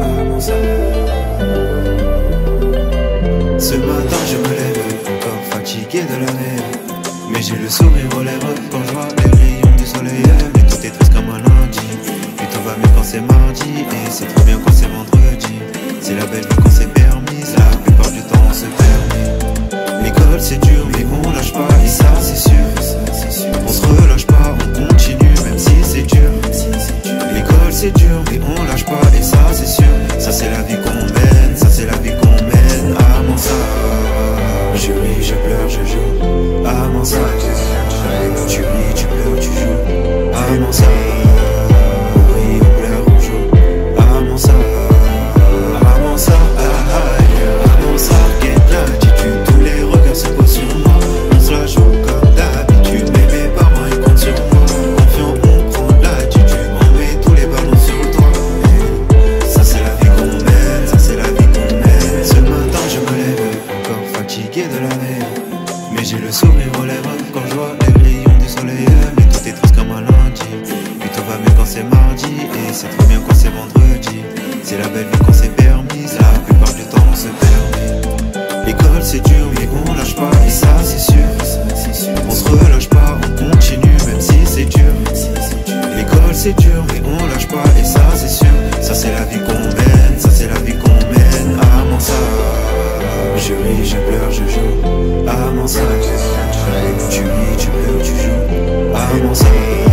Ah, Ce matin je me lève, encore fatigué de la Mais j'ai le sourire aux lèvres quand je vois les rayons du soleil. Mais tout est triste comme un lundi. Et tout va mieux quand c'est mardi. Et c'est trop bien quand c'est vendredi. C'est la belle vie quand c'est permis. La plupart du temps on se perd L'école c'est dur mais on lâche pas. Et ça c'est sûr. On se relâche je pleure, je joue. À mon ça. Tu ris, tu pleures, tu joues. À mon ça. Mais j'ai le sourire aux lèvres quand je vois les rayons du soleil. Mais tout est triste comme un lundi. Et tout va mieux quand c'est mardi. Et c'est trop bien quand c'est vendredi. C'est la belle vie quand c'est permise. La plupart du temps on se permet. L'école c'est dur, mais on lâche pas. Et ça c'est sûr. On se relâche pas, on continue, même si c'est dur. L'école c'est dur, mais on lâche pas. Et ça c'est sûr. Ça c'est la vie qu'on joue. À mon